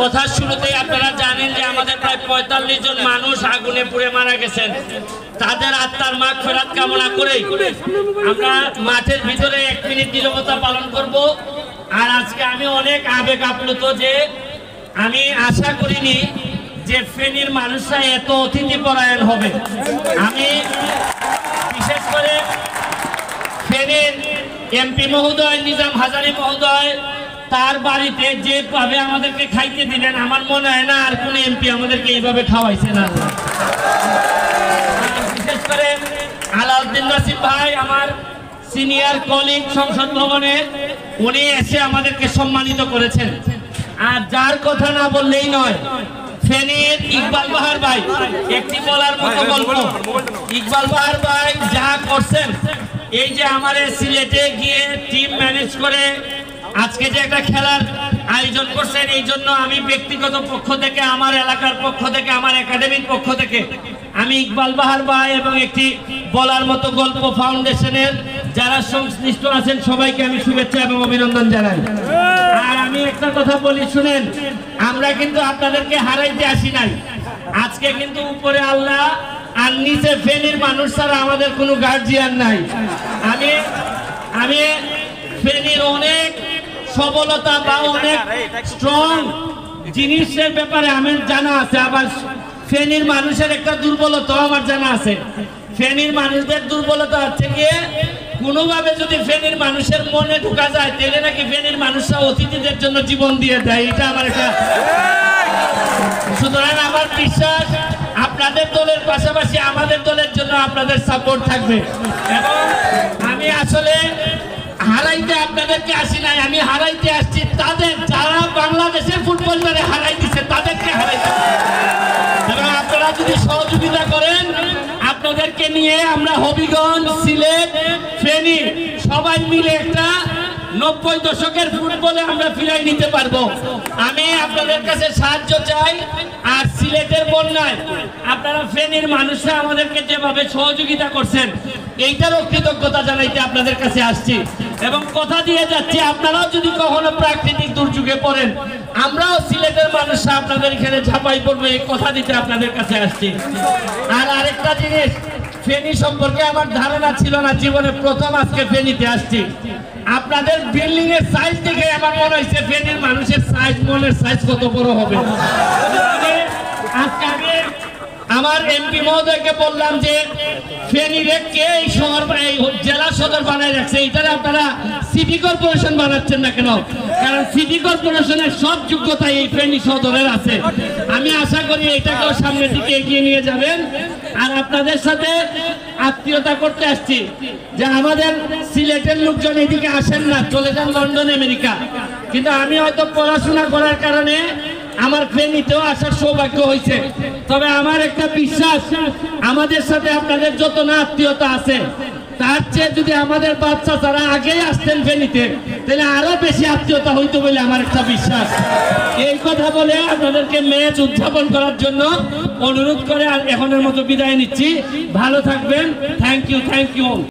কথার শুরুতেই আপনারা জানেন যে আমাদের প্রায় পঁয়তাল্লিশ জন মানুষ আগুনে পুড়ে মারা গেছেন। তাদের আত্মার মাগ ফেরাত কামনা করেই আমরা মাঠের ভিতরে এক মিনিট নিরবতা পালন করব। আর আজকে আমি অনেক আবেগ আপ্লুত যে আমি আশা করিনি যে ফেনীর মানুষরা এত অতিথি পরায়ণ হবে। আমি বিশেষ করে ফেনীর এমপি মহোদয়, নিজাম হাজারি মহোদয় তার বাড়িতে যেভাবে আমাদেরকে খাইতে দিলেন আমার মনে হয় না আর কোন এমপি আমাদেরকে এইভাবে খাওয়াইছে না। বিশেষ করে আলাউদ্দিন নাসিম ভাই আমার সিনিয়র কলিগ সংসদ ভবনে উনি এসে আমাদেরকে সম্মানিত করেছেন। আর যার কথা না বললেই নয় ফেনীর ইকবাল বাহার ভাই একটি বলার মতো গল্প। ইকবাল বাহার ভাই যা করছেন এই যে আমার সিলেটে গিয়ে টিম ম্যানেজ করে আজকে যে একটা খেলার আয়োজন করছেন, এই জন্য আমি ব্যক্তিগত পক্ষ থেকে, আমার এলাকার পক্ষ থেকে, আমার একাডেমির পক্ষ থেকে আমি ইকবাল বাহার ভাই এবং একটি বলার মতো গল্প ফাউন্ডেশনের যারা সংশ্লিষ্ট আছেন, সবাইকে আমি শুভেচ্ছা এবং অভিনন্দন জানাই। আর আমি একটা কথা বলি, শুনেন, আমরা কিন্তু আপনাদেরকে হারাইতে আসি নাই। আজকে কিন্তু উপরে আল্লাহ আর নিচে ফেনীর মানুষ ছাড়া আমাদের কোনো গার্জিয়ান নাই। আমি আমি ফেনীর অনেক সবলতা বা অনেক স্ট্রং জিনিসের ব্যাপারে আমার জানা আছে আবার ফেনীর মানুষের একটা দুর্বলতা আমার জানা আছে। ফেনীর মানুষদের দুর্বলতা হচ্ছে গিয়ে কোনোভাবে যদি ফেনীর মানুষের মনে ঢুকা যায় তাহলে নাকি ফেনীর মানুষরা অতিথিদের জন্য জীবন দিয়ে দেয়। এটা আমার একটা সুতরাং আমার বিশ্বাস আপনাদের দলের পাশাপাশি আমাদের দলের জন্য আপনাদের সাপোর্ট থাকবে। এবং আমি আসলে হারাইতে আপনাদেরকে আসি নাই, আমি হারাইতে আসছি। তাদের যারা বাংলাদেশের ফুটবল মেরে হারাই দিচ্ছে তাদেরকে হারাইতে আপনারা যদি সহযোগিতা করেন, আপনাদেরকে নিয়ে আমরা হবিগঞ্জ, সিলেট, ফেনী সবাই মিলে একটা নব্বই দশকের ফুটবলে আমরা ফিরাই নিতে পারব। আমি আপনাদের কাছে সাহায্য চাই, আর সিলেটের বন্যায় আপনারা ফেনীর মানুষরা আমাদেরকে যেভাবে সহযোগিতা করছেন এইটারও কৃতজ্ঞতা জানাইতে আপনাদের কাছে আসছি। এবং কথা দিয়ে যাচ্ছি, আপনারাও যদি কখনো প্রাকৃতিক দুর্যোগে পড়েন, আমরাও সিলেটের মানুষরা আপনাদের এখানে ঝাঁপাই পড়ব, এই কথা দিতে আপনাদের কাছে আসছি। আর আরেকটা জিনিস, ফেনী সম্পর্কে আমার ধারণা ছিল না, জীবনে প্রথম আজকে ফেনীতে আসছি। আপনাদের বিল্ডিং এর সাইজ দেখে আমার মনে হয়েছে, ফেনীর মানুষের সাইজ মনের সাইজ কত বড় হবে। আজকে আমার এমপি মহোদয়কে বললাম যে ফেনীরে কে এই শহর এই জেলা সদর বানায় রাখছে? এটারে আপনারা সিটি কর্পোরেশন বানাচ্ছেন না কেন? কারণ সিটি কর্পোরেশনের সব যোগ্যতা এই ফেনী সদরের আছে। আমি আশা করি এটাকেও সামনের দিকে এগিয়ে নিয়ে যাবেন। আর আপনাদের সাথে আত্মীয়তা করতে আসছি যে আমাদের সিলেটের লোকজন এদিকে আসেন না, চলে যান লন্ডন, আমেরিকা। কিন্তু আমি হয়তো পড়াশোনা করার কারণে আমার ফেনীতেও আসার সৌভাগ্য হয়েছে। তবে আমার একটা বিশ্বাস, আমাদের সাথে আপনাদের যত না আত্মীয়তা আছে, তার চেয়ে যদি আমাদের বাচ্চা তারা আগেই আসতেন ফেনীতে, তাহলে আরও বেশি আত্মীয়তা হইতো বলে আমার একটা বিশ্বাস। এই কথা বলে আপনাদেরকে ম্যাচ উদযাপন করার জন্য অনুরোধ করে আর এখনের মতো বিদায় নিচ্ছি। ভালো থাকবেন। Thank you thank you